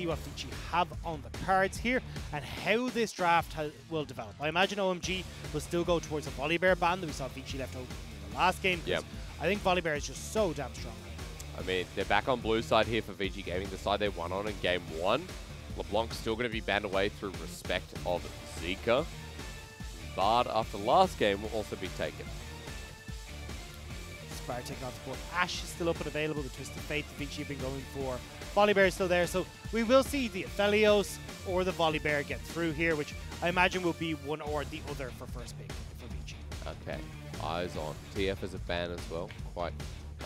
see what Vici have on the cards here and how this draft will develop. I imagine OMG will still go towards a Volibear ban that we saw Vici left open in the last game. Yep. I think Volibear is just so damn strong. I mean, they're back on blue side here for VG Gaming, the side they won on in game one. LeBlanc's still going to be banned away through respect of Zika. Bard, after last game, will also be taken. Spire taking off the board. Ashe is still up and available. The Twisted Fate that Vici have been going for. Volibear is still there, so we will see the Aphelios or the Volibear get through here, which I imagine will be one or the other for first pick for Vici. Okay, eyes on TF as a ban as well. Quite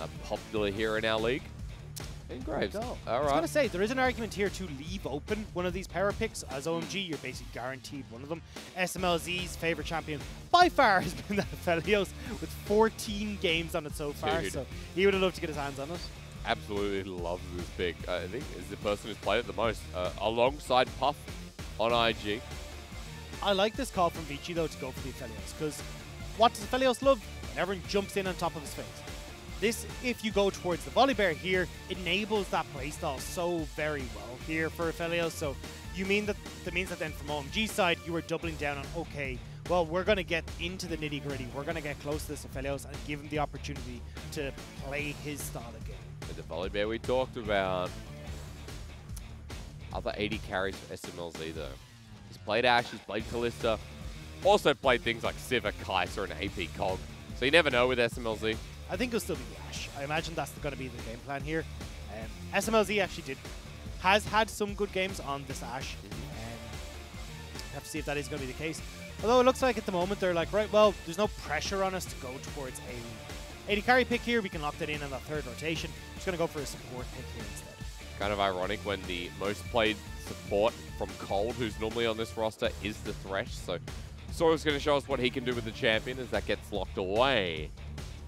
uh, popular here in our league. In Graves. All right. I was going to say, there is an argument here to leave open one of these power picks. As OMG, you're basically guaranteed one of them. SMLZ's favorite champion by far has been that Aphelios with 14 games on it so far. Dude. So he would have loved to get his hands on it. Absolutely loves this pick. I think is the person who's played it the most. Uh, alongside Puff on IG. I like this call from Vici, though, to go for the Aphelios. Because what does Aphelios love? When everyone jumps in on top of his face. This, if you go towards the Volibear here, enables that playstyle so very well here for Aphelios. So you mean that that means that then from OMG side, you are doubling down on, okay, well, we're going to get into the nitty gritty. We're going to get close to this Aphelios and give him the opportunity to play his style again. With the Volibear we talked about, other AD carries for SMLZ though. He's played Ashe, he's played Kalista, also played things like Sivir, Kai'Sa, and AP Kog. So you never know with SMLZ. I think it'll still be Ashe. I imagine that's going to be the game plan here. Um, SMLZ actually did has had some good games on this Ashe. Um, have to see if that is going to be the case. Although it looks like at the moment they're like, right, well, there's no pressure on us to go towards a AD carry pick here. We can lock that in in the third rotation. Just going to go for a support pick here instead. Kind of ironic when the most played support from Cold, who's normally on this roster, is the Thresh. So Soil's going to show us what he can do with the champion as that gets locked away.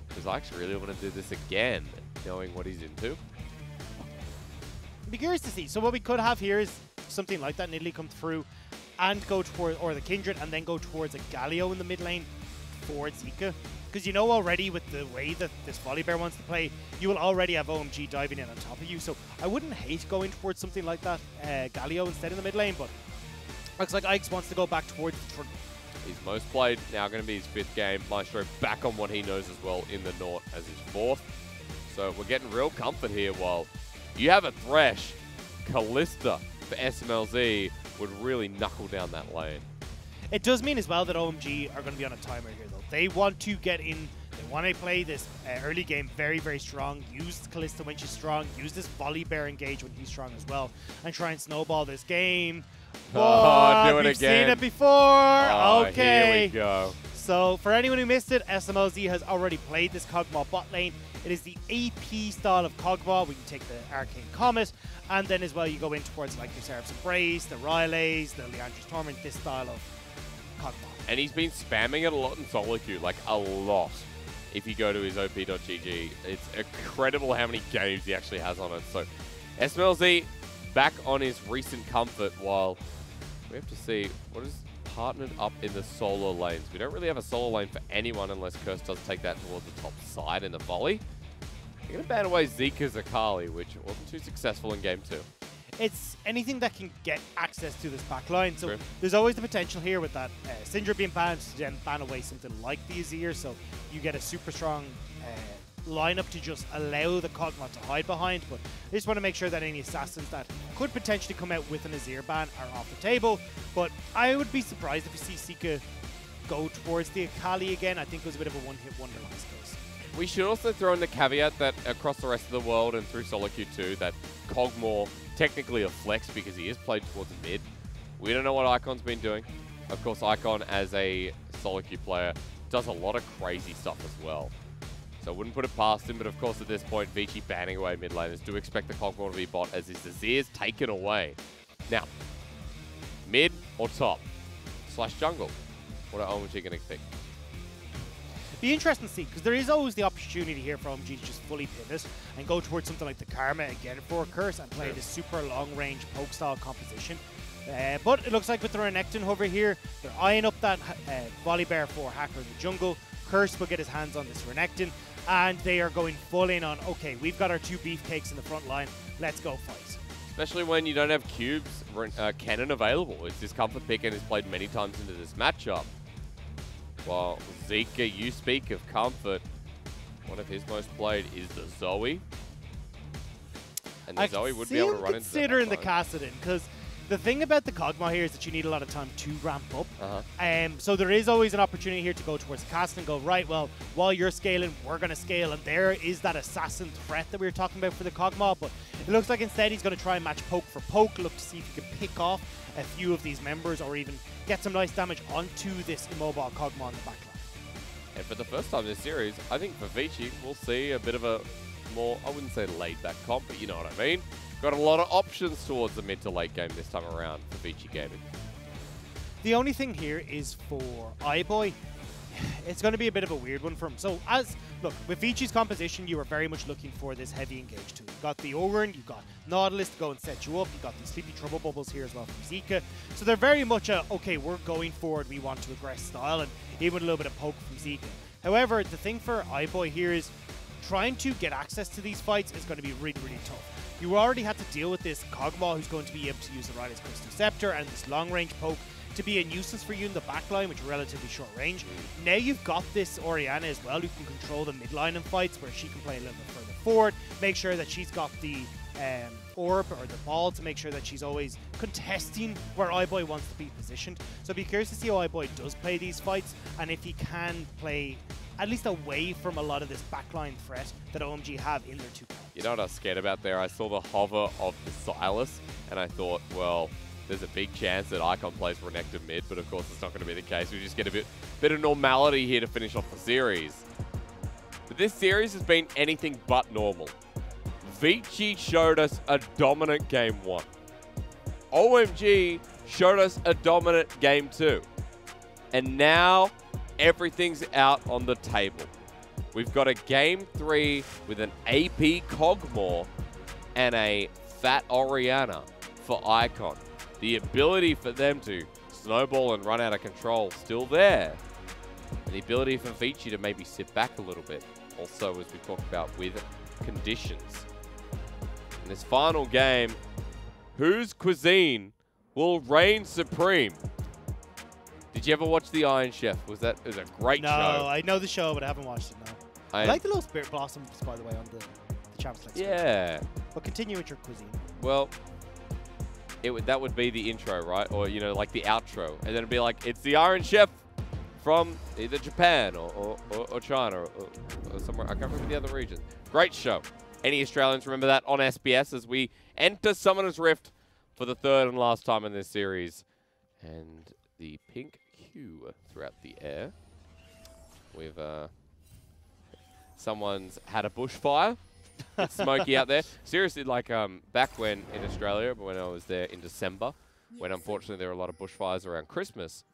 Because I actually really want to do this again, knowing what he's into. I'd be curious to see. So what we could have here is something like that, Nidalee come through and go towards, or the Kindred, and then go towards a Galio in the mid lane for Zika. Because you know already with the way that this Volibear wants to play, you will already have OMG diving in on top of you. So I wouldn't hate going towards something like that, uh, Galio instead in the mid lane, but looks like Ike's wants to go back towards He's most played, now going to be his fifth game. Maestro back on what he knows as well in the Naut as his fourth. So we're getting real comfort here while you have a Thresh, Kalista for SMLZ would really knuckle down that lane. It does mean as well that OMG are going to be on a timer here though. They want to get in, they want to play this uh, early game very, very strong, use Kalista when she's strong, use this Volibear engage when he's strong as well, and try and snowball this game. Oh, do it we've again. seen it before. Oh, okay. Here we go. So for anyone who missed it, SMLZ has already played this Kog'Maw bot lane. It is the AP style of Kog'Maw, where you take the Arcane Comet, and then as well you go in towards like your Seraph's Embrace, the Rylai's, the Liandry's Torment, this style of. And he's been spamming it a lot in solo queue, like a lot. If you go to his op.gg, it's incredible how many games he actually has on it. So SMLZ back on his recent comfort while we have to see what is partnered up in the solo lanes. We don't really have a solo lane for anyone unless Curse does take that towards the top side in the volley. They're going to ban away Zika's Akali, which wasn't too successful in game two. It's anything that can get access to this back line. So there's always the potential here with that uh, Syndra being banned to then ban away something like the Azir. So you get a super strong uh, lineup to just allow the Kog'Maw to hide behind, but I just want to make sure that any assassins that could potentially come out with an Azir ban are off the table. But I would be surprised if you see Zika go towards the Akali again. I think it was a bit of a one-hit wonder last case. We should also throw in the caveat that across the rest of the world and through solo queue 2 that Kog'Maw technically a flex because he is played towards mid. We don't know what Icon's been doing. Of course, Icon as a solo queue player does a lot of crazy stuff as well. So I wouldn't put it past him, but of course at this point, Vici banning away mid laners. Do expect the Kog'Maw to be bot as his Azir's taken away. Now, mid or top? Slash jungle? What are OMG going to pick? Be interesting to see, because there is always the opportunity here for OMG to just fully pivot and go towards something like the Karma again for a Curse and play this super long-range poke style composition. Uh, but it looks like with the Renekton over here, they're eyeing up that uh, Volibear for Hacker in the jungle. Curse will get his hands on this Renekton and they are going full in on, okay, we've got our two beefcakes in the front line, let's go fight. Especially when you don't have cubes, uh, Kennen available. It's this comfort pick and is played many times into this matchup. While Zika, you speak of comfort. One of his most played is the Zoe. And the I Zoe would be able to run into considering the Kassadin, because the thing about the Kog'Maw here is that you need a lot of time to ramp up. Uh -huh. um, so there is always an opportunity here to go towards Cast and go, right, well, while you're scaling, we're going to scale. And there is that assassin threat that we were talking about for the Kog'Maw. But it looks like instead he's going to try and match poke for poke, look to see if he can pick off a few of these members or even get some nice damage onto this immobile Kog'Maw in the back backline. And for the first time this series, I think for Vici, we'll see a bit of a more, I wouldn't say laid back comp, but you know what I mean. Got a lot of options towards the mid to late game this time around for Vici Gaming. The only thing here is for iBoy, it's going to be a bit of a weird one for him. So as, look, with Vici's composition, you were very much looking for this heavy engage too. You got the Ogryn, you got Nautilus to go and set you up, you got these Sleepy Trouble Bubbles here as well from Zika. So they're very much a, okay, we're going forward, we want to aggress style, and even a little bit of poke from Zika. However, the thing for iBoy here is trying to get access to these fights is going to be really, really tough. You already had to deal with this Kog'Maw who's going to be able to use the Rylai's Crystal Scepter and this long range poke to be a nuisance for you in the backline, which is relatively short range. Now you've got this Orianna as well, who can control the midline in fights, where she can play a little bit further forward, make sure that she's got the um, orb or the ball to make sure that she's always contesting where iBoy wants to be positioned. So be curious to see how iBoy does play these fights, and if he can play at least away from a lot of this backline threat that OMG have in their two You know what I was scared about there? I saw the hover of the Sylas, and I thought, well, there's a big chance that Icon plays Renekton mid, but of course it's not going to be the case. We just get a bit, bit of normality here to finish off the series. But this series has been anything but normal. Vici showed us a dominant game one. OMG showed us a dominant game two. And now everything's out on the table. We've got a game three with an AP Kog'Maw and a Fat Orianna for Icon. The ability for them to snowball and run out of control still there. And the ability for Vici to maybe sit back a little bit. Also, as we talked about, with conditions. In this final game, whose cuisine will reign supreme? Did you ever watch The Iron Chef? Was that was a great no, show? No, I know the show, but I haven't watched it. No. I, I like the little spirit blossoms, by the way, on the, the Champions League. Yeah. But continue with your cuisine. Well, it would that would be the intro, right? Or you know, like the outro, and then it'd be like, it's the Iron Chef from either Japan or, or, or, China or, or, somewhere. I can't remember the other region. Great show. Any Australians remember that on SBS as we enter Summoner's Rift for the third and last time in this series. And the pink hue throughout the air. We've, uh, someone's had a bushfire. It's smoky out there. Seriously, like um, back when in Australia, when I was there in December, when unfortunately there were a lot of bushfires around Christmas,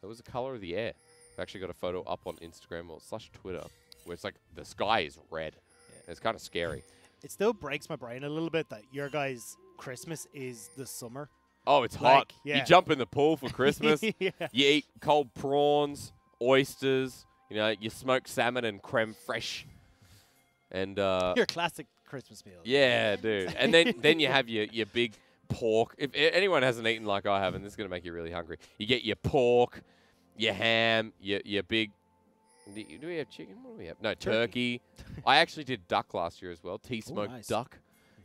there was a color of the air. I've actually got a photo up on Instagram or slash Twitter where it's like the sky is red. Yeah. It's kind of scary. It still breaks my brain a little bit that your guys' Christmas is the summer. Oh, it's like, hot. Yeah. You jump in the pool for Christmas. yeah. You eat cold prawns, oysters. You know, you smoke salmon and creme fraiche. And uh, your classic Christmas meal. Yeah, dude. And then then you have your your big pork. If anyone hasn't eaten like I have, and this is gonna make you really hungry, you get your pork, your ham, your your big. Do we have chicken? What do we have? No, turkey. turkey. I actually did duck last year as well. Tea smoked nice. duck.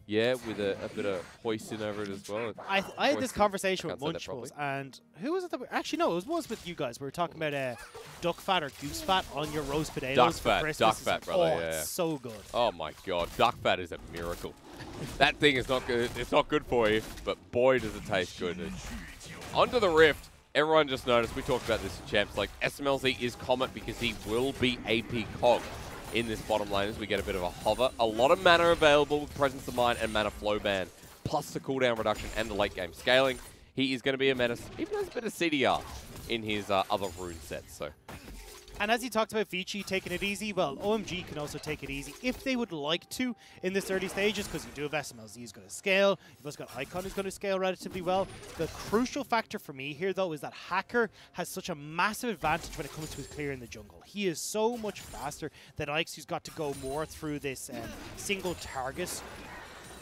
Yeah, with a, a, bit of hoisin over it as well. I, I had this conversation with Munchbles, and who was it that we, actually no, it was, was with you guys. We were talking about uh, duck fat or goose fat on your roast potatoes duck for fat, Christmas. Duck fat, brother. Oh, yeah, it's so good. Oh my god, duck fat is a miracle. that thing is not good. It's not good for you, but boy does it taste good. Under the rift. Everyone just noticed, we talked about this in Champs, like SMLZ is Comet because he will be AP Kog in this bottom lane as we get a bit of a hover. A lot of mana available with Presence of Mind and Mana Flow Band, plus the cooldown reduction and the late game scaling. He is going to be a menace, even has a bit of CDR in his uh, other rune sets. So and as he talked about Vici taking it easy, well, OMG can also take it easy if they would like to in this early stages, because you do have SMLZ who's going to scale. You've also got Icon who's going to scale relatively well. The crucial factor for me here, though, is that Hacker has such a massive advantage when it comes to his clear in the jungle. He is so much faster than Ike's who's got to go more through this um, single target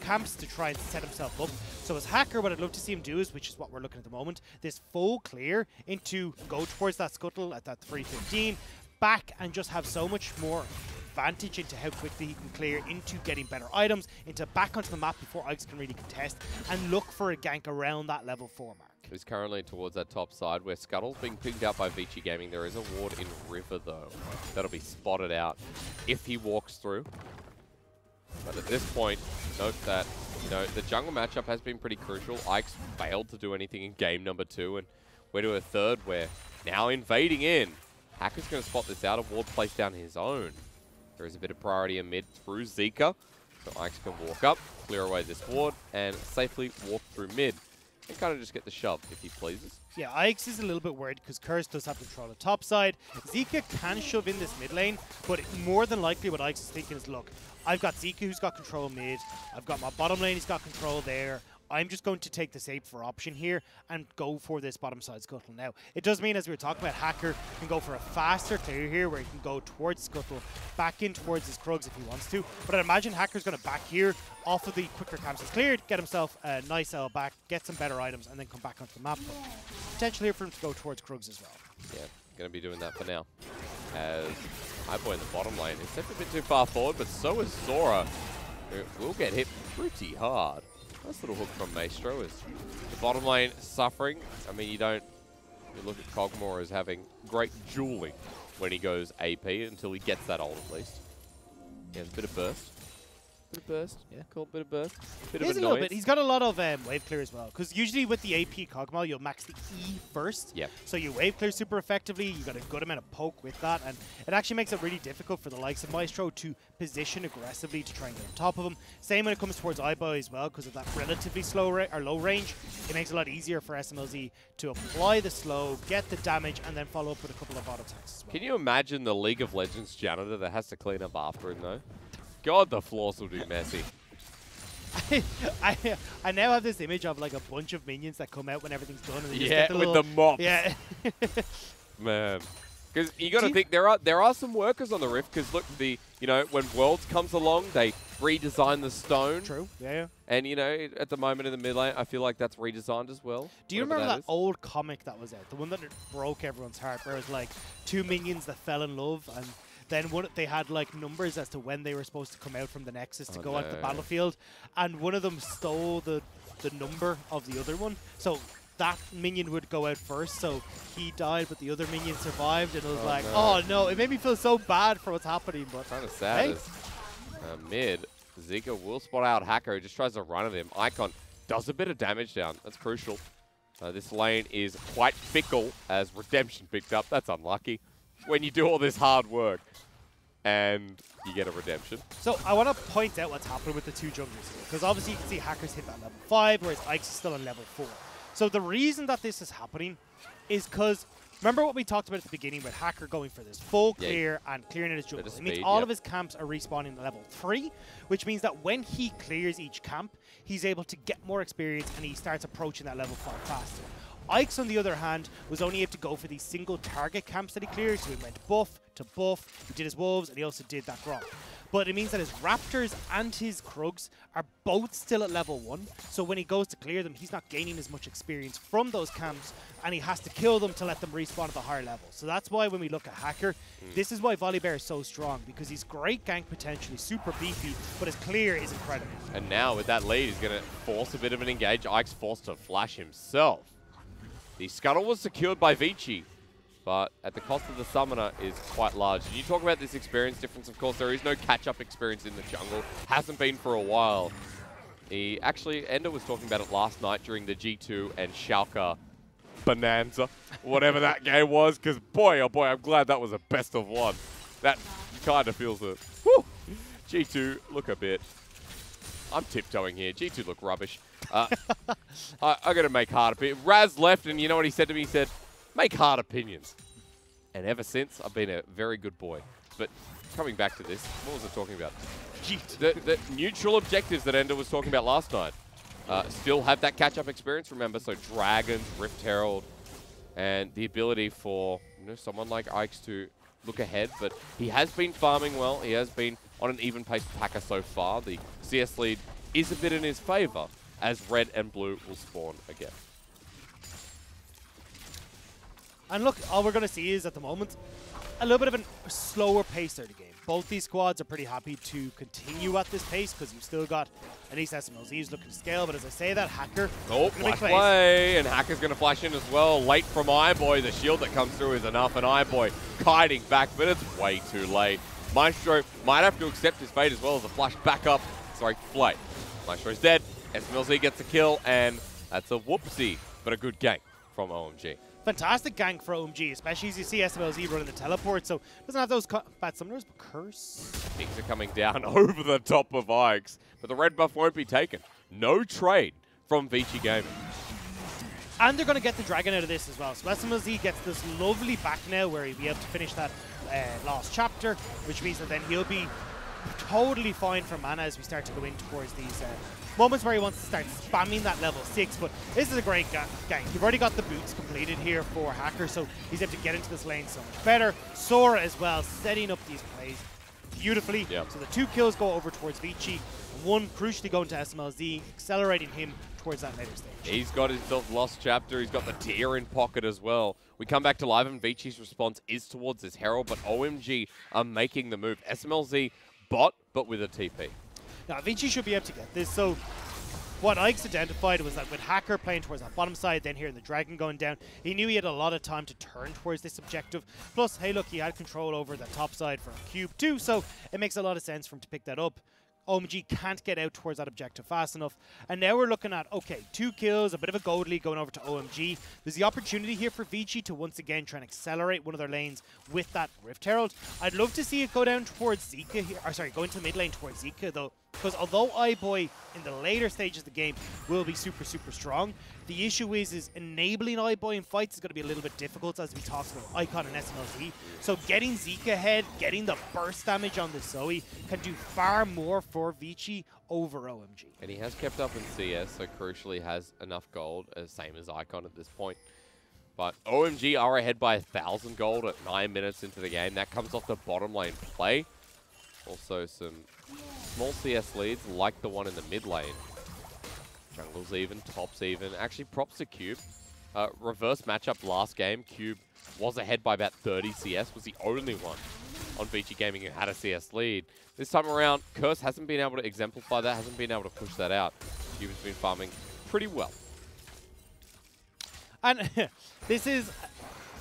camps to try and set himself up. So as Hacker, what I'd love to see him do is, which is what we're looking at the moment, this full clear into go towards that scuttle at that 315, back and just have so much more advantage into how quickly he can clear, into getting better items, into back onto the map before Ike's can really contest, and look for a gank around that level 4 mark. He's currently towards that top side where Scuttle's being pinged out by Vici Gaming. There is a ward in River though. That'll be spotted out if he walks through. But at this point, note that you know the jungle matchup has been pretty crucial. Ike's failed to do anything in game number two, and we're to a third where now invading in. Hacker's going to spot this out. A ward placed down his own. There is a bit of priority in mid through Zika. So Ike's can walk up, clear away this ward, and safely walk through mid. And kind of just get the shove if he pleases. Yeah, Ike's is a little bit worried because Curse does have control of top side. Zika can shove in this mid lane, but more than likely what Ike's is thinking is, look, I've got Zika who's got control mid. I've got my bottom lane, he's got control there. I'm just going to take the safer option here and go for this bottom side scuttle. Now, it does mean, as we were talking about, Hacker can go for a faster clear here where he can go towards scuttle, back in towards his Krugs if he wants to. But I imagine Hacker's going to back here off of the quicker camps he's cleared, get himself a nice L back, get some better items, and then come back onto the map. But potentially for him to go towards Krugs as well. Yeah, going to be doing that for now. As iBoy in the bottom lane is stepped a bit too far forward, but so is Zora, who will get hit pretty hard. Nice little hook from Maestro is the bottom lane suffering. I mean, you don't you look at Kog'Maw as having great dueling when he goes AP until he gets that ult at least. Yeah, a bit of burst. Bit of burst. Yeah, cool. Bit of burst. Bit He of is a little bit. He's got a lot of um, wave clear as well. Because usually with the AP Kog'Maw, you'll max the E first. Yep. So you wave clear super effectively. You got a good amount of poke with that, and it actually makes it really difficult for the likes of Maestro to position aggressively to try and get on top of him. Same when it comes towards iBoy as well, because of that relatively slow or low range. It makes it a lot easier for SMLZ to apply the slow, get the damage, and then follow up with a couple of auto attacks as well. Can you imagine the League of Legends janitor that has to clean up after him though? God, the floors will be messy. I, I now have this image of like a bunch of minions that come out when everything's done. And they just Yeah, get the with little, the mops. Yeah. Man. Because you got to think there are there are some workers on the rift. Because look, the you know when Worlds comes along, they redesign the stone. True. Yeah. yeah. And you know at the moment in the mid lane, I feel like that's redesigned as well. Do you remember that old comic that was out? The one that broke everyone's heart, where it was like two minions that fell in love, and then one they had like numbers as to when they were supposed to come out from the Nexus to Oh, go onto the battlefield, and one of them stole the the number of the other one. So that minion would go out first, so he died, but the other minion survived, and it was Oh, like, no. oh no! It made me feel so bad for what's happening, but Kind of sad. Hey. Is, uh, mid, Zika will spot out Hacker. He just tries to run at him. Icon does a bit of damage down. That's crucial. Uh, this lane is quite fickle as Redemption picked up. That's unlucky. When you do all this hard work and you get a Redemption. So I want to point out what's happening with the two junglers here, because obviously you can see Hackers hit that level 5, whereas Ike's is still on level 4. So the reason that this is happening is because, remember what we talked about at the beginning with Hacker going for this full Yeah. clear and clearing his jungle. It means all yep. of his camps are respawning at level 3, which means that when he clears each camp, he's able to get more experience and he starts approaching that level 5 faster. Ike's, on the other hand, was only able to go for these single target camps that he cleared, so he went buff to buff, he did his wolves, and he also did that grok. But it means that his Raptors and his Krugs are both still at level 1, so when he goes to clear them, he's not gaining as much experience from those camps, and he has to kill them to let them respawn at the higher level. So that's why when we look at Hacker, hmm. this is why Volibear is so strong, because he's great gank potentially, super beefy, but his clear is incredible. And now with that lead, he's going to force a bit of an engage. Ike's forced to flash himself. The scuttle was secured by Vici, but at the cost of the summoner is quite large. And you talk about this experience difference, of course, there is no catch-up experience in the jungle. Hasn't been for a while. He actually, Ender was talking about it last night during the G2 and Schalke bonanza, whatever that game was, because boy, oh boy, I'm glad that was a best of one. That kind of feels it. Whew. G2, look a bit. I'm tiptoeing here. G2 look rubbish. Uh, I, I got to make hard opinions. Raz left, and you know what he said to me? He said, make hard opinions. And ever since, I've been a very good boy. But coming back to this, what was I talking about? The, the neutral objectives that Ender was talking about last night uh, still have that catch-up experience, remember? So Dragons, Rift Herald, and the ability for you know someone like Ikes to look ahead. But he has been farming well. He has been on an even pace Hacker so far. The CS lead is a bit in his favor. As red and blue will spawn again. And look, all we're going to see is at the moment a little bit of a slower pace there the game. Both these squads are pretty happy to continue at this pace because you've still got at least SMLZ's looking to scale. But as I say that, Hacker. Oh, flash play. And Hacker's going to flash in as well. Late from iBoy. The shield that comes through is enough. And iBoy kiting back, but it's way too late. Maestro might have to accept his fate as well as a flash back up. Sorry, flight. Maestro's dead. SMLZ gets a kill, and that's a whoopsie, but a good gank from OMG fantastic gank for OMG, especially as you see SMLZ running the teleport, so doesn't have those bad summoners, but Curse. Things are coming down over the top of Ike's, but the red buff won't be taken. No trade from Vici Gaming. And they're going to get the Dragon out of this as well. So SMLZ gets this lovely back now where he'll be able to finish that uh, last chapter, which means that then he'll be totally fine for mana as we start to go in towards these uh, moments where he wants to start spamming that level 6, but this is a great gang. You've already got the boots completed here for Hacker, so he's able to get into this lane so much better. Sora as well, setting up these plays beautifully. Yep. So the two kills go over towards Vici, and one crucially going to SMLZ, accelerating him towards that later stage. He's got himself lost chapter. He's got the tear in pocket as well. We come back to live, and Vici's response is towards his Herald, but OMG are making the move. SMLZ bot, but with a TP. Now, Vici should be able to get this. So what Ike's identified was that with Hacker playing towards that bottom side, then here in the Dragon going down, he knew he had a lot of time to turn towards this objective. Plus, hey, look, he had control over the top side for a cube too, so it makes a lot of sense for him to pick that up. OMG can't get out towards that objective fast enough. And now we're looking at, okay, two kills, a bit of a gold lead going over to OMG. There's the opportunity here for Vici to once again try and accelerate one of their lanes with that Rift Herald. I'd love to see it go down towards Zika here, or sorry, go into mid lane towards Zika though. Because although iBoy in the later stages of the game will be super, super strong, the issue is is enabling iBoy in fights is going to be a little bit difficult as we talked about Icon and SMLZ. So getting Zeke ahead, getting the burst damage on the Zoe can do far more for Vici over OMG. And he has kept up in CS, so crucially has enough gold, as same as Icon at this point. But OMG are ahead by a 1,000 gold at 9 minutes into the game. That comes off the bottom lane play. Also some small CS leads like the one in the mid lane. Jungle's even, top's even. Actually, props to Cube. Uh, reverse matchup last game, Cube was ahead by about 30 CS, was the only one on Vici Gaming who had a CS lead. This time around, Curse hasn't been able to exemplify that, hasn't been able to push that out. Cube has been farming pretty well. And this is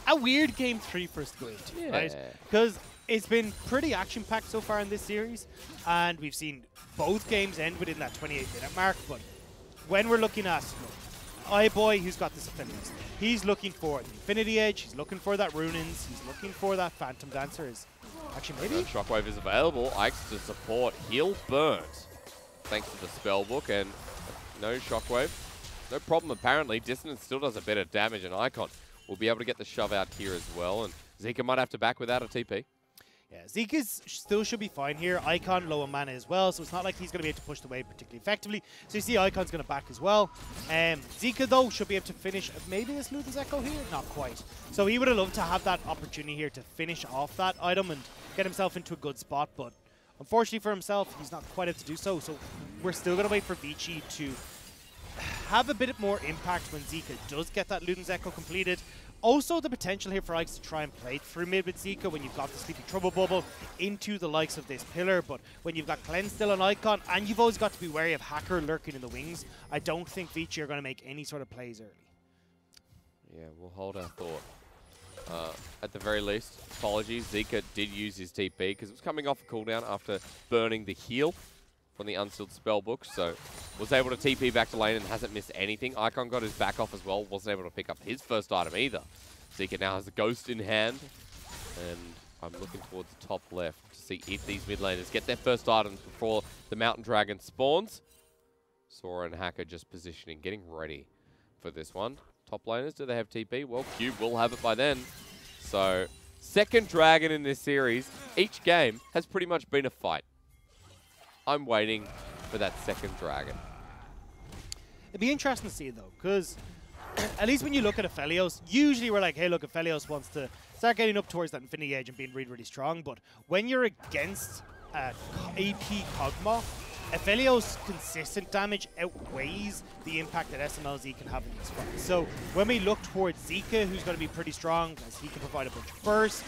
a weird game three for us to go into, yeah. right? Because it's been pretty action-packed so far in this series, and we've seen both games end within that 28-minute mark, but when we're looking at iBoy, who's got this Aphelios, he's looking for the Infinity Edge, he's looking for that Runaan's, he's looking for that Phantom Dancer. Is Actually, maybe? No Shockwave is available. Ike's to support. Heal burns, thanks to the spell book, and no Shockwave. No problem, apparently. Dissonance still does a bit of damage, and Icon will be able to get the shove out here as well, and Zika might have to back without a TP. Yeah, Zeke is, still should be fine here. Icon low on mana as well, so it's not like he's going to be able to push the wave particularly effectively. So you see Icon's going to back as well. Um, Zika, though, should be able to finish maybe this Luden's Echo here? Not quite. So he would have loved to have that opportunity here to finish off that item and get himself into a good spot, but unfortunately for himself, he's not quite able to do so. So we're still going to wait for Vici to have a bit more impact when Zika does get that Luden's Echo completed. Also, the potential here for Ike's to try and play through mid with Zika when you've got the Sleepy Trouble Bubble into the likes of this pillar, but when you've got Cleanse still an icon, and you've always got to be wary of Hacker lurking in the wings, I don't think Vici are going to make any sort of plays early. Yeah, we'll hold our thought. Uh, at the very least, apologies, Zika did use his TP because it was coming off a cooldown after burning the heal from the unsealed spell book, so was able to TP back to lane and hasn't missed anything. Icon got his back off as well, wasn't able to pick up his first item either. Zika now has the Ghost in hand, and I'm looking towards the top left to see if these mid laners get their first items before the Mountain Dragon spawns. Sora and Hacker just positioning, getting ready for this one. Top laners, do they have TP? Well, Cube will have it by then. So, second Dragon in this series. Each game has pretty much been a fight. I'm waiting for that second dragon. It'd be interesting to see though, because at least when you look at Aphelios, usually we're like, hey, look, Aphelios wants to start getting up towards that Infinity Edge and being really, really strong. But when you're against uh, AP Kog'Maw, Aphelios' consistent damage outweighs the impact that SMLZ can have in this fight. So when we look towards Zika, who's going to be pretty strong, as he can provide a bunch of burst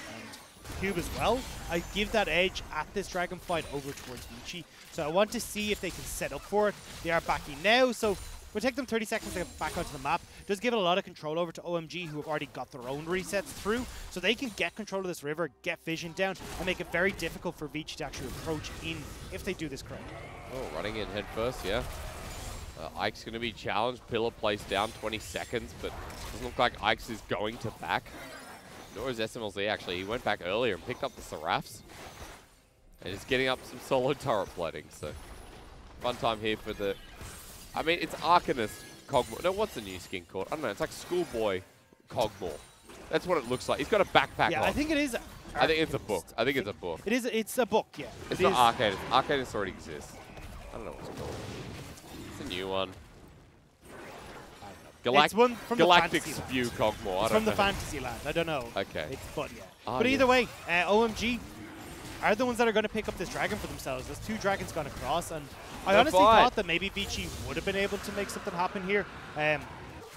cube as well, I give that edge at this Dragon fight over towards Vici. So I want to see if they can set up for it. They are backing now, so We'll take them 30 seconds to get back onto the map. Does give it a lot of control over to OMG, who have already got their own resets through, so they can get control of this river, get vision down, and make it very difficult for Vici to actually approach in if they do this correctly. Oh, running in head first, yeah. Uh, Ike's going to be challenged. Pillar placed down 20 seconds, but doesn't look like Ike's is going to back. Nor is SMLZ, actually. He went back earlier and picked up the Seraphs. And is getting up some solo turret plating, so fun time here for the I mean, it's Arcanist Kog'Maw. No, what's the new skin called? I don't know. It's like Schoolboy Kog'Maw. That's what it looks like. He's got a backpack yeah, on. I think it is. I think it's a book. I think it's a book. It is. It's a book. Yeah. It's it not Arcanist. Arcanist already exists. I don't know what's called. It's a new one. Galact it's one from Galactic the Spew Kog'Maw. It's from the fantasy land. I don't know. Okay. It's but yeah. Oh, but yeah. either way, uh, OMG are the ones that are going to pick up this dragon for themselves. There's two dragons gone across, and I honestly thought that maybe Vici would have been able to make something happen here. Um,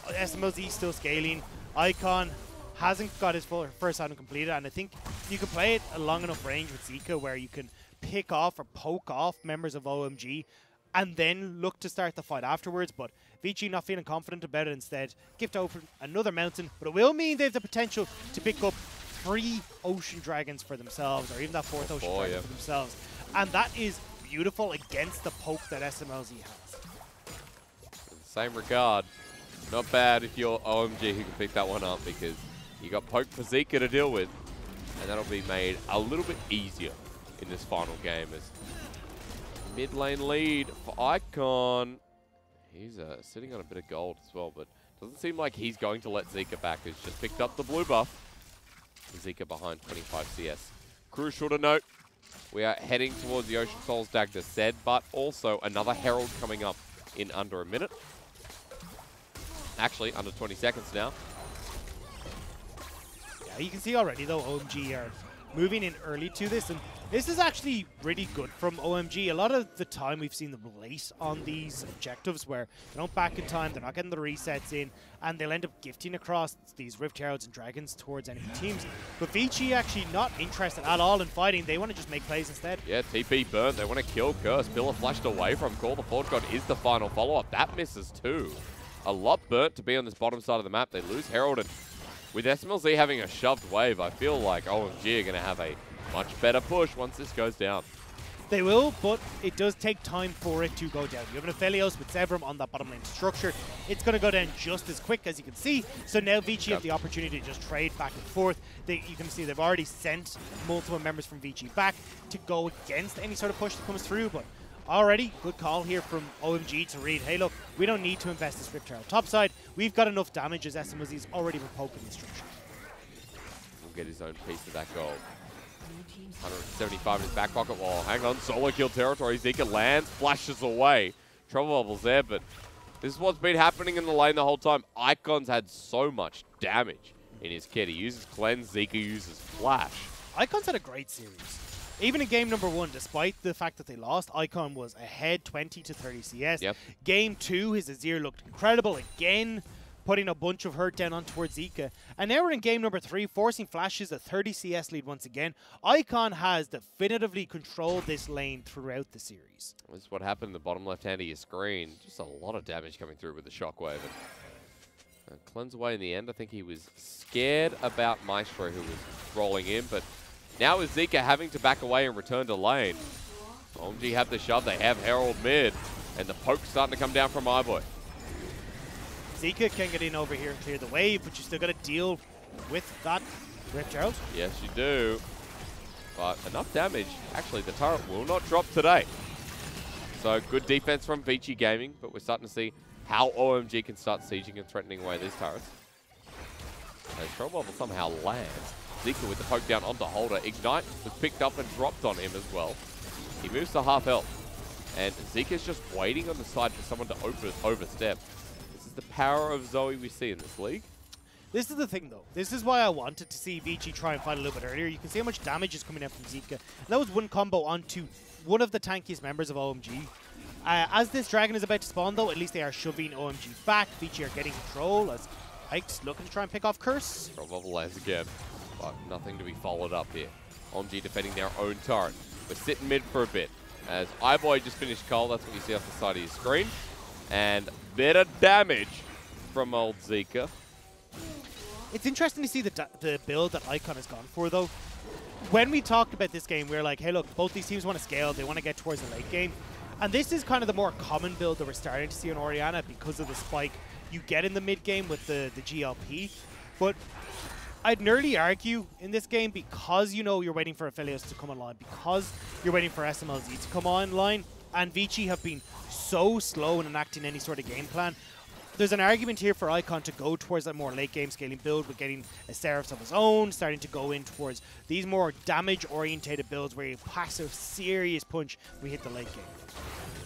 SMLZ still scaling. Icon hasn't got his full first item completed, and I think you can play it a long enough range with Zika where you can pick off or poke off members of OMG and then look to start the fight afterwards. But Vici not feeling confident about it instead. Gift open another mountain, but it will mean they have the potential to pick up three ocean dragons for themselves, or even that fourth oh, ocean boy, dragon yeah. for themselves. And that is beautiful against the poke that SMLZ has. Same regard. Not bad if you're OMG who can pick that one up because you got Poke for Zika to deal with. And that'll be made a little bit easier in this final game as mid lane lead for Icon. He's uh, sitting on a bit of gold as well, but doesn't seem like he's going to let Zika back. He's just picked up the blue buff. Zika behind 25 CS. Crucial to note, we are heading towards the Ocean Souls Dagda said, but also another Herald coming up in under a minute. Actually, under 20 seconds now. Yeah, you can see already though OMG are moving in early to this, and this is actually really good from OMG. A lot of the time we've seen them late on these objectives where they don't back in time, they're not getting the resets in, and they'll end up gifting across these Rift Heralds and Dragons towards enemy teams. But Vici actually not interested at all in fighting, they want to just make plays instead. Yeah, TP burnt. They want to kill Curse. Pillar flashed away from Call. The Forge God is the final follow-up. That misses too. A lot burnt to be on this bottom side of the map. They lose Herald, and with SMLZ having a shoved wave, I feel like OMG are going to have a much better push once this goes down. They will, but it does take time for it to go down. You have an Aphelios with Severum on that bottom lane structure. It's going to go down just as quick as you can see. So now Vici Yep. have the opportunity to just trade back and forth. They, you can see they've already sent multiple members from Vici back to go against any sort of push that comes through. But already, good call here from OMG to read, hey look, we don't need to invest this Rift Herald topside. We've got enough damage as SMLZ's already been poking the structure. Will get his own piece of that gold. 175 in his back pocket wall. Hang on, solo kill territory. Zika lands, flashes away. Trouble bubbles there, but this is what's been happening in the lane the whole time. Icon's had so much damage in his kit. He uses cleanse, Zika uses flash. Icon's had a great series. Even in game number one, despite the fact that they lost, Icon was ahead 20 to 30 CS. Yep. Game two, his Azir looked incredible again, putting a bunch of hurt down on towards Zika. And now we're in game number three, forcing Flashes a 30 CS lead once again. Icon has definitively controlled this lane throughout the series. This is what happened in the bottom left hand of your screen. Just a lot of damage coming through with the shockwave. And, uh, cleanse away in the end. I think he was scared about Maestro who was rolling in, but now with Zika having to back away and return to lane, OMG have the shove. They have Herald mid, and the poke's starting to come down from iBoy. Zika can get in over here and clear the wave, but you still got to deal with that Rift Herald. Yes, you do. But enough damage. Actually, the turret will not drop today. So good defense from Vici Gaming, but we're starting to see how OMG can start sieging and threatening away these turrets. As Trouble Bubble somehow lands. Zika with the poke down onto Holder. Ignite was picked up and dropped on him as well. He moves to half health. And Zika's just waiting on the side for someone to over overstep. This is the power of Zoe we see in this league. This is the thing, though. This is why I wanted to see Vici try and fight a little bit earlier. You can see how much damage is coming out from Zika. And that was one combo onto one of the tankiest members of OMG. Uh, as this dragon is about to spawn, though, at least they are shoving OMG back. Vici are getting control as Ike's looking to try and pick off Curse. From level lands again, but nothing to be followed up here. OMG defending their own turret. We're sitting mid for a bit. As iBoy just finished Cole, that's what you see off the side of your screen. And bit of damage from old Zika. It's interesting to see the, the build that Icon has gone for, though. When we talked about this game, we were like, hey, look, both these teams want to scale. They want to get towards the late game. And this is kind of the more common build that we're starting to see on Orianna because of the spike you get in the mid game with the, the GLP. But I'd nearly argue in this game because you know you're waiting for Aphelios to come online, because you're waiting for SMLZ to come online, and Vici have been so slow in enacting any sort of game plan. There's an argument here for Icon to go towards that more late game scaling build with getting a Seraphs of his own, starting to go in towards these more damage orientated builds where he packs a serious punch we hit the late game.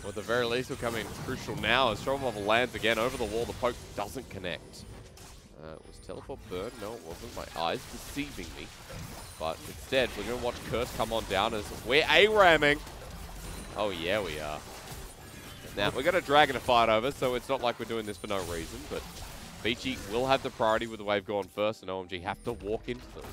Well, the very least, will crucial now as Stromov lands again over the wall. The poke doesn't connect. Uh, was teleport burn? No, it wasn't. My eyes deceiving me. But instead, we're going to watch Curse come on down as we're A-ramming. Oh, yeah, we are. Now, we're going to Dragon to fight over, so it's not like we're doing this for no reason, but Vici will have the priority with the wave going first, and OMG have to walk into them.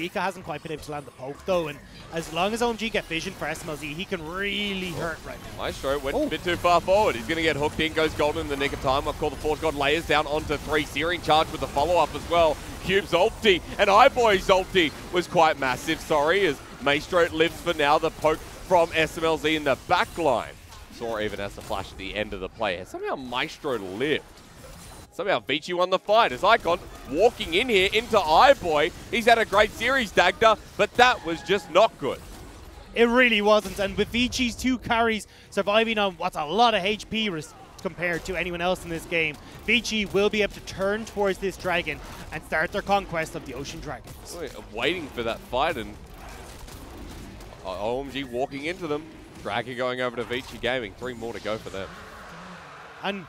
Zika hasn't quite been able to land the poke though, and as long as OMG get vision for SMLZ, he can really hurt right now. Maestro went oh. a bit too far forward. He's going to get hooked in, goes golden in the nick of time. I'll call the Forge God layers down onto three. Searing charge with the follow-up as well. Cube's ulti, and iBoy's ulti was quite massive, sorry, as Maestro lives for now. The poke from SMLZ in the back line. Saw even as the flash at the end of the play. Somehow Maestro lived. Somehow Vici won the fight as Icon walking in here into iBoy. He's had a great series, Dagda, but that was just not good. It really wasn't. And with Vici's two carries surviving on what's a lot of HP compared to anyone else in this game, Vici will be able to turn towards this dragon and start their conquest of the Ocean Dragons. I'm waiting for that fight and uh, OMG walking into them. Dragon going over to Vici Gaming. Three more to go for them. And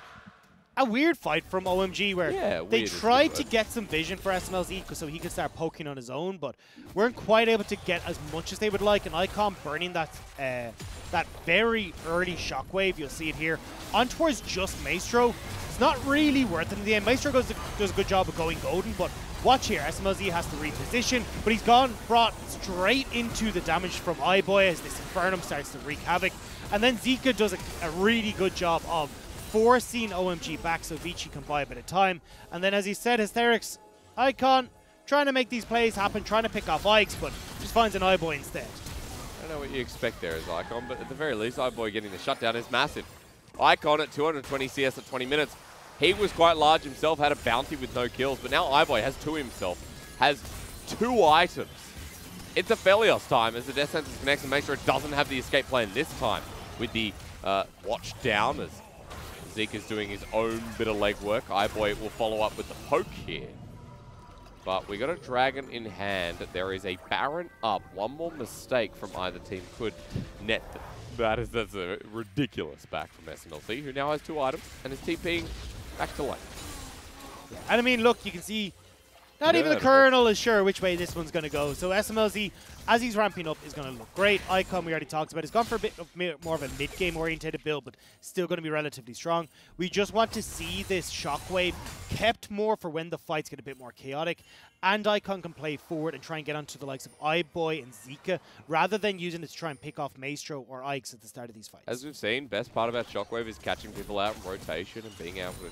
a weird fight from OMG where yeah, they tried to get some vision for SMLZ so he could start poking on his own, but weren't quite able to get as much as they would like. And Icon burning that uh, that very early shockwave, you'll see it here, on towards just Maestro. It's not really worth it in the end. Maestro goes, does a good job of going golden, but watch here, SMLZ has to reposition, but he's gone, brought straight into the damage from iBoy as this Infernum starts to wreak havoc. And then Zika does a, a really good job of forcing OMG back so Vici can buy a bit of time. And then, as he said, Hysterics, Icon, trying to make these plays happen, trying to pick off Ikes, but just finds an iBoy instead. I don't know what you expect there as Icon, but at the very least, iBoy getting the shutdown is massive. Icon at 220 CS at 20 minutes. He was quite large himself, had a bounty with no kills, but now iBoy has two himself, has two items. It's Aphelios time as the Death Sentence connects and makes sure it doesn't have the escape plan this time with the uh, watch down as Zeke is doing his own bit of legwork. iBoy will follow up with the poke here. But we got a Dragon in hand. There is a Baron up. One more mistake from either team could net that is that's a ridiculous back from SMLZ, who now has two items and is TPing back to lane. And I mean, look, you can see not even the Colonel is sure which way this one's going to go. So SMLZ, as he's ramping up, is going to look great. Icon, we already talked about, has gone for a bit of more of a mid-game orientated build, but still going to be relatively strong. We just want to see this Shockwave kept more for when the fights get a bit more chaotic. And Icon can play forward and try and get onto the likes of iBoy and Zika, rather than using it to try and pick off Maestro or Ikes at the start of these fights. As we've seen, best part about Shockwave is catching people out in rotation and being able to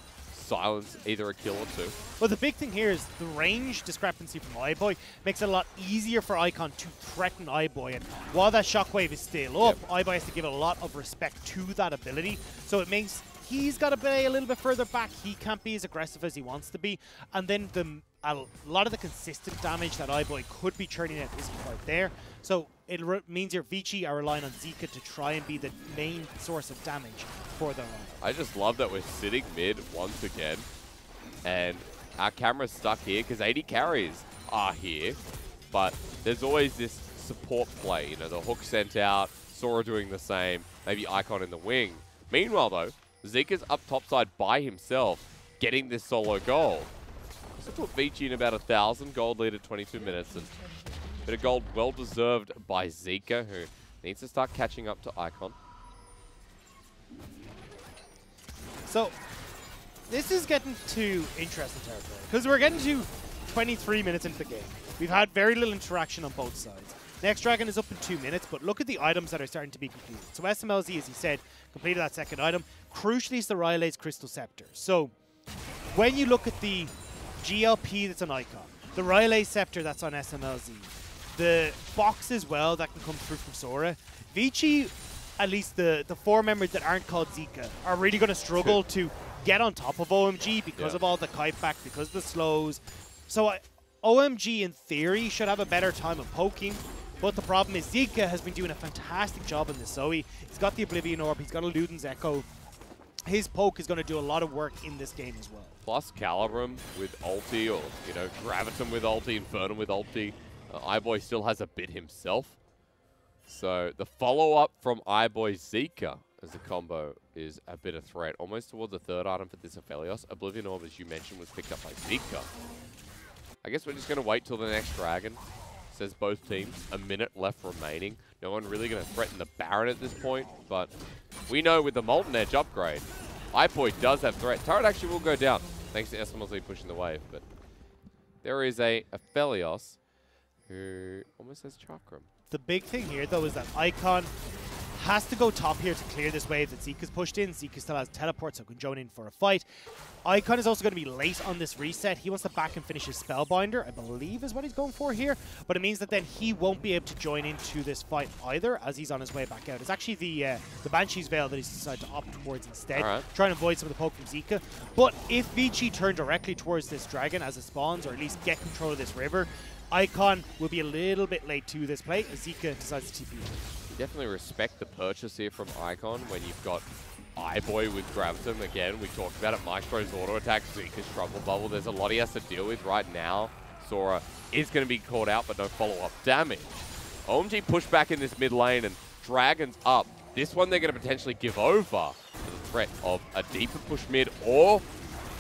silence either a kill or two. Well, the big thing here is the range discrepancy from iBoy makes it a lot easier for Icon to threaten iBoy. And while that shockwave is still up, yep. iBoy has to give a lot of respect to that ability. So it makes he's got to play a little bit further back. He can't be as aggressive as he wants to be. And then the a lot of the consistent damage that iBoy could be churning out isn't quite there. So it means your Vici are relying on Zika to try and be the main source of damage for run. I just love that we're sitting mid once again. And our camera's stuck here because AD carries are here. But there's always this support play. You know, the hook sent out, Sora doing the same, maybe Icon in the wing. Meanwhile, though, Zika's up topside by himself, getting this solo goal. Will put Vici in about a 1,000 gold lead at 22 minutes. And bit of gold well deserved by Zika, who needs to start catching up to Icon. So this is getting to interesting territory because we're getting to 23 minutes into the game. We've had very little interaction on both sides. Next Dragon is up in two minutes, but look at the items that are starting to be completed. So SMLZ, as he said, completed that second item. Crucially, it's the Rylai's Crystal Scepter. So when you look at the GLP that's an icon, the Rylai's Scepter that's on SMLZ, the box as well that can come through from Sora, Vici, at least the, the four members that aren't called Zika, are really going to struggle to get on top of OMG because Yeah. of all the kite back, because of the slows. So uh, I, OMG, in theory, should have a better time of poking. But the problem is Zika has been doing a fantastic job in this Zoe. He's got the Oblivion Orb, he's got a Luden's Echo. His poke is going to do a lot of work in this game as well. Plus Calibrum with ulti, or, you know, Gravitum with ulti, Infernum with ulti. Uh, iBoy still has a bit himself. So the follow-up from iBoy Zika as a combo is a bit of threat. Almost towards the third item for this Aphelios. Oblivion Orb, as you mentioned, was picked up by Zika. I guess we're just going to wait till the next Dragon. Says both teams. A minute left remaining. No one really going to threaten the Baron at this point, but we know with the Molten Edge upgrade, iBoy does have threat. Turret actually will go down, thanks to SMLZ pushing the wave, but there is a Aphelios who almost has Chakram. The big thing here, though, is that Icon has to go top here to clear this wave that Zika's pushed in. Zika still has teleport, so can join in for a fight. Icon is also going to be late on this reset. He wants to back and finish his Spellbinder, I believe is what he's going for here. But it means that then he won't be able to join into this fight either, as he's on his way back out. It's actually the uh, the Banshee's Veil that he's decided to opt towards instead, Alright. trying to avoid some of the poke from Zika. But if Vici turn directly towards this dragon as it spawns, or at least get control of this river, Icon will be a little bit late to this play as Zika decides to TP. Definitely respect the purchase here from Icon when you've got iBoy with Gravitum. Again, we talked about it. Maestro's auto attack, Zika's Trouble Bubble. There's a lot he has to deal with right now. Sora is going to be caught out, but no follow-up damage. OMG push back in this mid lane and Dragons up. This one they're going to potentially give over to the threat of a deeper push mid or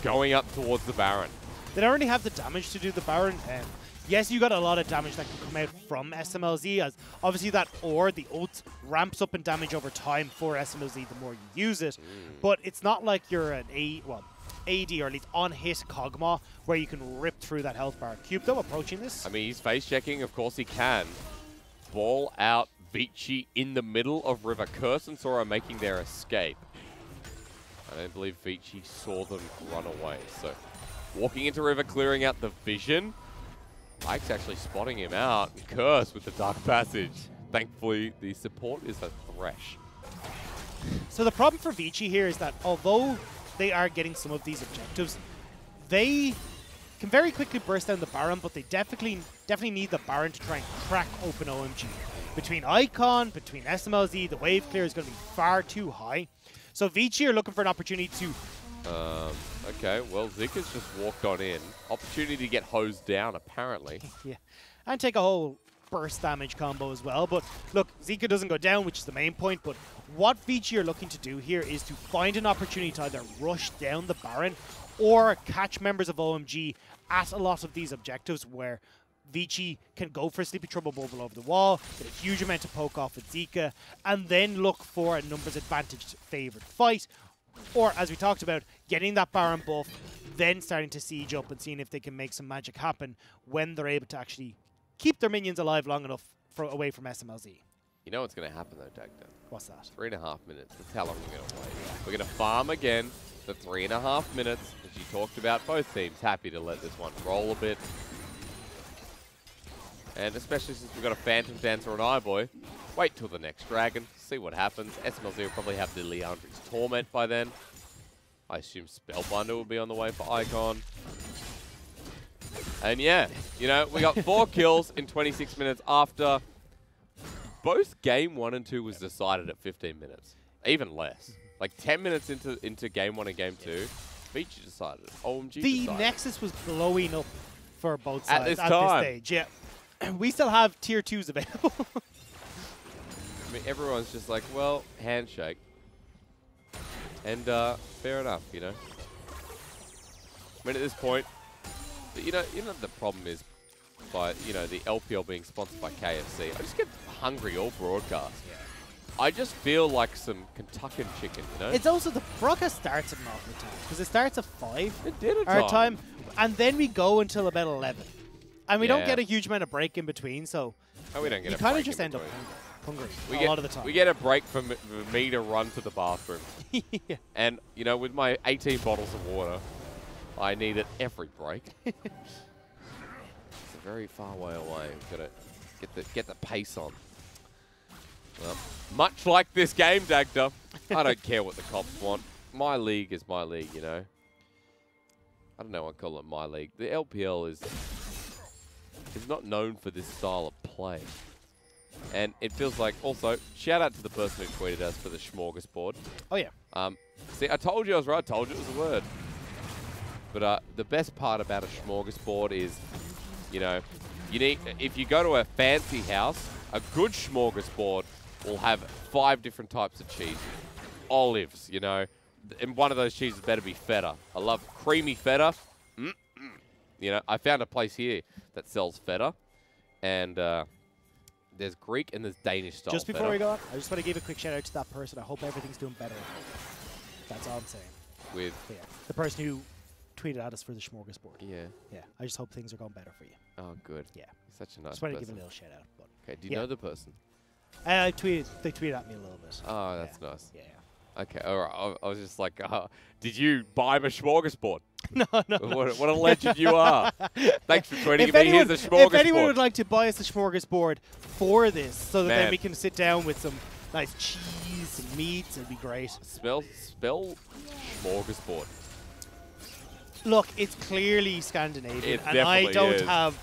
going up towards the Baron. They don't really have the damage to do the Baron. Um, yes, you got a lot of damage that can come out from SMLZ, as obviously that ore, the ult, ramps up in damage over time for SMLZ the more you use it. Mm. But it's not like you're an A, well, AD or at least on hit Kog'Maw where you can rip through that health bar. Cube though approaching this. I mean, he's face checking. Of course he can. Ball out Vici in the middle of River. Curse and Sora making their escape. I don't believe Vici saw them run away. So, walking into River, clearing out the vision. Mike's actually spotting him out. Curse with the Dark Passage. Thankfully, the support is a Thresh. So the problem for Vici here is that although they are getting some of these objectives, they can very quickly burst down the Baron, but they definitely definitely need the Baron to try and crack open OMG. Between Icon, between SMLZ, the wave clear is going to be far too high. So Vici are looking for an opportunity to Um, okay, well, Zika's just walked on in. Opportunity to get hosed down, apparently. yeah, and take a whole burst damage combo as well. But look, Zika doesn't go down, which is the main point. But what Vici are looking to do here is to find an opportunity to either rush down the Baron or catch members of OMG at a lot of these objectives where Vici can go for a Sleepy Trouble Bubble over the wall, get a huge amount of poke off with Zika, and then look for a numbers advantage favored fight. Or, as we talked about, getting that Baron buff, then starting to siege up and seeing if they can make some magic happen when they're able to actually keep their minions alive long enough for, away from SMLZ. You know what's going to happen, though, Dagda? What's that? Three and a half minutes. That's how long we're going to wait. We're going to farm again for three and a half minutes. As you talked about, both teams happy to let this one roll a bit. And especially since we've got a Phantom Dancer and iBoy, wait till the next Dragon, see what happens. SMLZ will probably have the Liandry's Torment by then. I assume Spellbinder will be on the way for Icon. And yeah, you know, we got four kills in 26 minutes after both game one and two was decided at 15 minutes, even less. Like 10 minutes into into game one and game two, Feature decided. OMG The decided. Nexus was blowing up for both At sides this at time. this stage. Yeah. we still have tier twos available. I mean, everyone's just like, well, handshake. And uh, fair enough, you know. I mean, at this point, but you know, you know the problem is by you know the LPL being sponsored by KFC. I just get hungry all broadcast. I just feel like some Kentucky chicken, you know? It's also the broadcast starts at an awful time because it starts at five it did a our time, and then we go until about eleven, and we don't get a huge amount of break in between. So Oh, we don't get you a kind of just end up between. hungry, hungry We a get, lot of the time. We get a break for me to run to the bathroom. yeah. And, you know, with my 18 bottles of water, I need it every break. it's a very far way away. We've got to get the, get the pace on. Well, much like this game, Dagda, I don't care what the cops want. My league is my league, you know. I don't know what I call it my league. The LPL is is not known for this style of play. And it feels like, also, shout out to the person who tweeted us for the smorgasbord. Oh yeah. Um, see, I told you I was right. I told you it was a word. But uh, the best part about a smorgasbord is, you know, you need if you go to a fancy house, a good smorgasbord will have five different types of cheese. Olives, you know, and one of those cheeses better be feta. I love creamy feta. Mm-mm. You know, I found a place here that sells feta, and uh, there's Greek and there's Danish style. Just before feta we go on, I just want to give a quick shout out to that person. I hope everything's doing better. That's all I'm saying. with yeah, the person who tweeted at us for the smorgasbord. yeah. Yeah, I just hope things are going better for you. Oh, good. Yeah. Such a nice just wanted to give a little shout out. But Okay, do you Yeah. know the person? uh, I tweeted, they tweeted at me a little bit. Oh, that's yeah. nice. Yeah. Okay, all right. I, I was just like, uh, did you buy him a smorgasbord? no, no. what, what a legend you are. Thanks for tweeting if me. anyone, Here's a smorgasbord. if anyone would like to buy us a smorgasbord for this, so that then we can sit down with some nice cheese, some meats, it'd be great. Spell, spell smorgasbord. Look, it's clearly Scandinavian, It and I don't is. have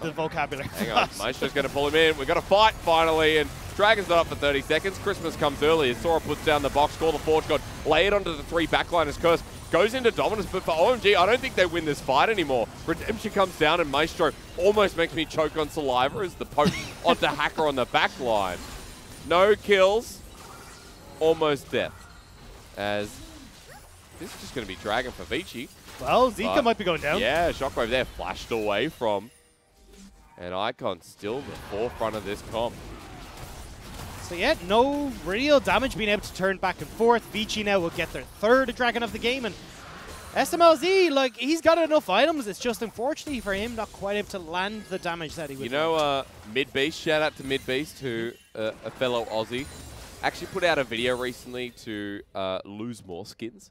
the vocabulary. Hang on, Maestro's going to pull him in. We've got a fight finally, and Dragon's not up for 30 seconds. Christmas comes early as Sora puts down the box, score the Forge God, lay it onto the three backliners. Curse goes into dominance, but for OMG, I don't think they win this fight anymore. Redemption comes down, and Maestro almost makes me choke on saliva as the poke onto Hacker on the back line. No kills, almost death. As this is just going to be Dragon for Vici. well, Zika But- might be going down. Yeah, Shockwave there flashed away from. And Icon still the forefront of this comp. So yeah, no real damage being able to turn back and forth. Vici now will get their third Dragon of the game, and SMLZ, like, he's got enough items. It's just unfortunately for him not quite able to land the damage that he would You know, uh, Mid Beast, shout out to Mid Beast, who uh, a fellow Aussie, actually put out a video recently to uh, lose more skins,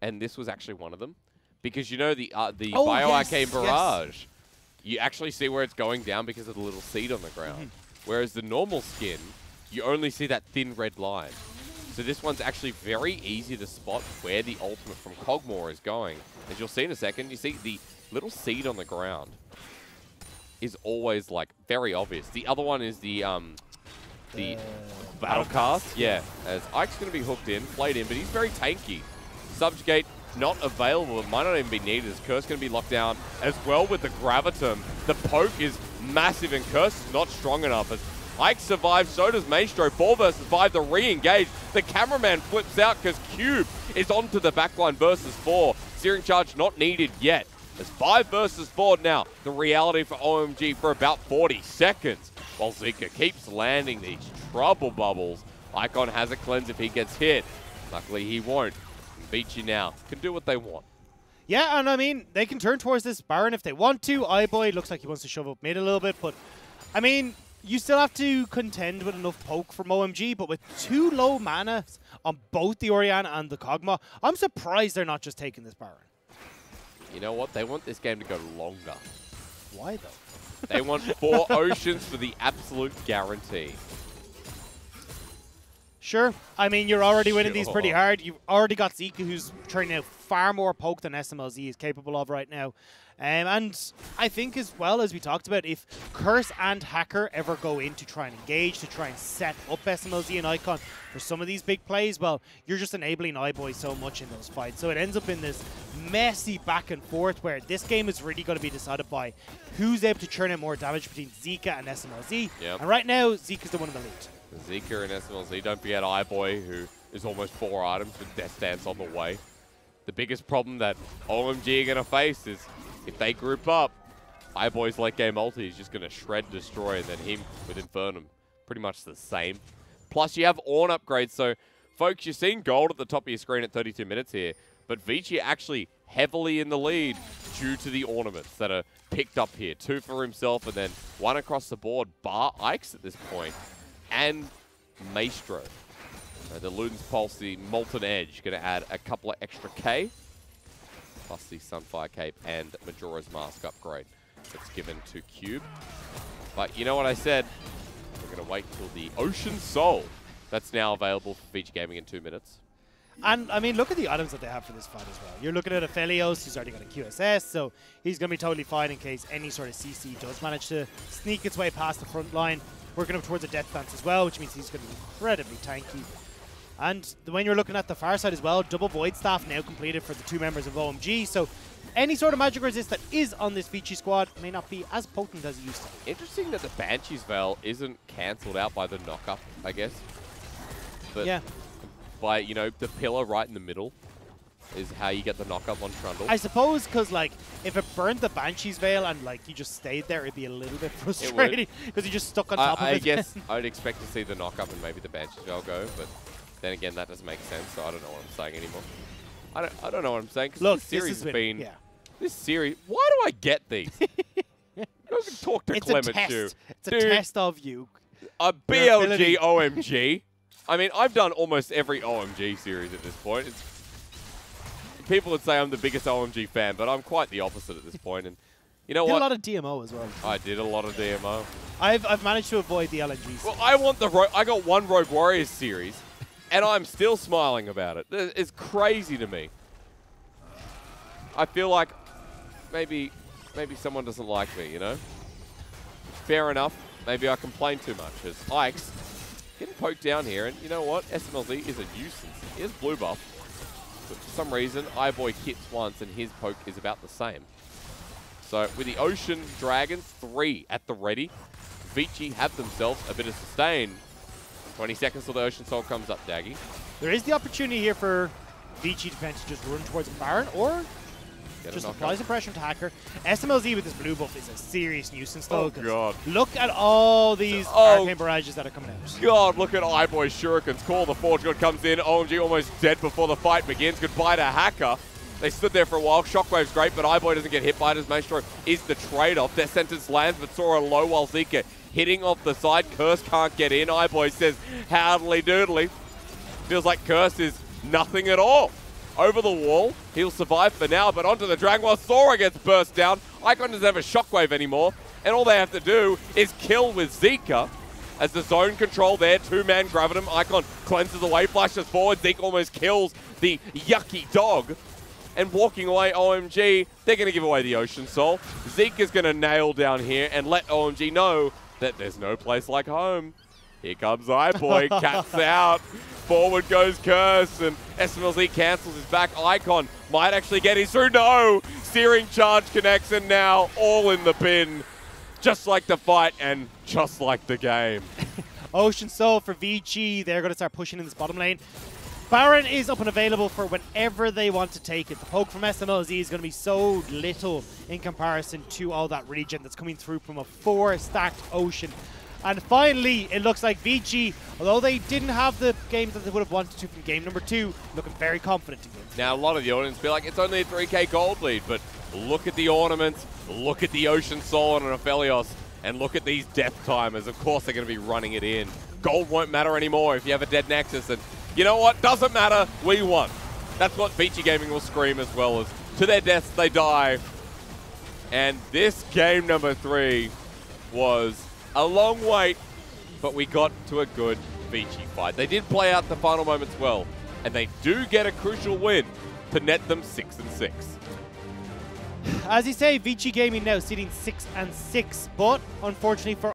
and this was actually one of them, because you know the uh, the Oh, Bio yes, Arcane yes. Barrage, you actually see where it's going down because of the little seed on the ground, Mm-hmm. whereas the normal skin, you only see that thin red line. So this one's actually very easy to spot where the ultimate from Kog'Maw is going. As you'll see in a second, you see the little seed on the ground is always like very obvious. The other one is the um the Uh, battle cast. Yeah, as Ike's going to be hooked in, played in, but he's very tanky. Subjugate not available. It might not even be needed. As Curse going to be locked down as well with the Gravitum. The poke is massive, and Curse is not strong enough. As Ike survives, so does Maestro. Four versus five, the re-engage. The cameraman flips out because Cube is onto the backline versus four. Searing charge not needed yet. It's five versus four now. The reality for OMG for about 40 seconds. While Zika keeps landing these trouble bubbles. Icon has a cleanse if he gets hit. Luckily he won't. You now. Can do what they want. Yeah, and I mean, they can turn towards this Baron if they want to. iBoy looks like he wants to shove up mid a little bit, but I mean, you still have to contend with enough poke from OMG, but with two low mana on both the Orianna and the Kog'Maw, I'm surprised they're not just taking this Baron. You know what? They want this game to go longer. Why though? They want four oceans for the absolute guarantee. Sure. I mean, you're already winning these pretty hard. You've already got Zika, who's turning out far more poke than SMLZ is capable of right now. Um, and I think, as well as we talked about, if Curse and Hacker ever go in to try and engage, to try and set up SMLZ and Icon for some of these big plays, well, you're just enabling iBoy so much in those fights. So it ends up in this messy back and forth where this game is really going to be decided by who's able to churn out more damage between Zika and SMLZ. Yep. And right now, Zika's the one in the lead. Zika and SMLZ. Don't forget iBoy, who is almost four items with Death Dance on the way. The biggest problem that OMG are going to face is if they group up, iBoy's late game ulti is just going to shred, destroy, and then him with Infernum. Pretty much the same. Plus, you have Ornn upgrades. So, folks, you're seeing gold at the top of your screen at 32 minutes here. But Vici actually heavily in the lead due to the ornaments that are picked up here. Two for himself and then one across the board. Bar Ikes at this point. And Maestro. The Luden's Pulse, the Molten Edge, going to add a couple of extra K. Plus the Sunfire Cape and Majora's Mask upgrade that's given to Cube. But you know what I said? We're going to wait till the Ocean Soul. That's now available for Vici Gaming in two minutes. And, I mean, look at the items that they have for this fight as well. You're looking at Aphelios, who's already got a QSS, so he's going to be totally fine in case any sort of CC does manage to sneak its way past the front line. Working up towards a Death Dance as well, which means he's going to be incredibly tanky. And when you're looking at the far side as well, double Void Staff now completed for the two members of OMG, so any sort of magic resist that is on this Vici squad may not be as potent as it used to be. Interesting that the Banshee's Veil isn't cancelled out by the knockup, I guess. But yeah. By, you know, the pillar right in the middle is how you get the knockup on Trundle. I suppose because, like, if it burned the Banshee's Veil and, like, you just stayed there, it'd be a little bit frustrating because you just stuck on top I, of I it. I guess I'd expect to see the knockup and maybe the Banshee's Veil go, but then again, that doesn't make sense, so I don't know what I'm saying anymore. I don't, I don't know what I'm saying, because this series this has been, been yeah. This series... Why do I get these? Go talk to it's Clement a test. It's a test of you. A BLG OMG. I mean, I've done almost every OMG series at this point. It's, people would say I'm the biggest OMG fan, but I'm quite the opposite at this point. And you know did what? a lot of DMO as well. I did a lot of DMO. I've, I've managed to avoid the LNG. Series. Well, I want the I got one Rogue Warriors series, and I'm still smiling about it. It's crazy to me. I feel like maybe maybe someone doesn't like me, you know? Fair enough. Maybe I complain too much. As Ikes getting poked down here, and you know what? SMLZ is a nuisance. Here's blue buff. But for some reason, iBoy hits once, and his poke is about the same. So with the Ocean Dragons, three at the ready, Vici have themselves a bit of sustain. 20 seconds till the Ocean Soul comes up, Daggy. There is the opportunity here for Vici to just run towards Baron, or Get just applies the pressure to Hacker. SMLZ with this blue buff is a serious nuisance, though. Oh, God. Look at all these oh, Arcane Barrages that are coming out. God, look at iBoy's Shurikens. Call the Forge God comes in. OMG almost dead before the fight begins. Goodbye to Hacker. They stood there for a while. Shockwave's great, but iBoy doesn't get hit by it as Maestro is the trade-off. Their sentence lands, but Sora low while Zika hitting off the side. Curse can't get in. iBoy says, howdly doodly. Feels like Curse is nothing at all over the wall. He'll survive for now, but onto the Dragon while Sora gets burst down. Icon doesn't have a shockwave anymore, and all they have to do is kill with Zika. As the zone control there, two-man Gravitum. Icon cleanses away, flashes forward. Zeke almost kills the yucky dog. And walking away, OMG, they're going to give away the Ocean Soul. Zeke is going to nail down here and let OMG know that there's no place like home. Here comes iBoy, cats out. Forward goes Curse, and SMLZ cancels his back. Icon might actually get his through. No! Searing charge connects, and now all in the bin. Just like the fight, and just like the game. Ocean Soul for Vici. They're going to start pushing in this bottom lane. Baron is up and available for whenever they want to take it. The poke from SMLZ is going to be so little in comparison to all that regen that's coming through from a four stacked Ocean. And finally, it looks like Vici, although they didn't have the games that they would have wanted to from game number two, looking very confident again. Now, a lot of the audience be like, it's only a 3k gold lead, but look at the ornaments, look at the Ocean Soul and an Aphelios, and look at these death timers. Of course, they're going to be running it in. Gold won't matter anymore if you have a dead Nexus, and you know what? Doesn't matter. We won. That's what Vici Gaming will scream as well as to their deaths they die. And this game number three was a long wait, but we got to a good Vici fight. They did play out the final moments well, and they do get a crucial win to net them 6 and 6. As you say, Vici Gaming now sitting 6 and 6, but unfortunately for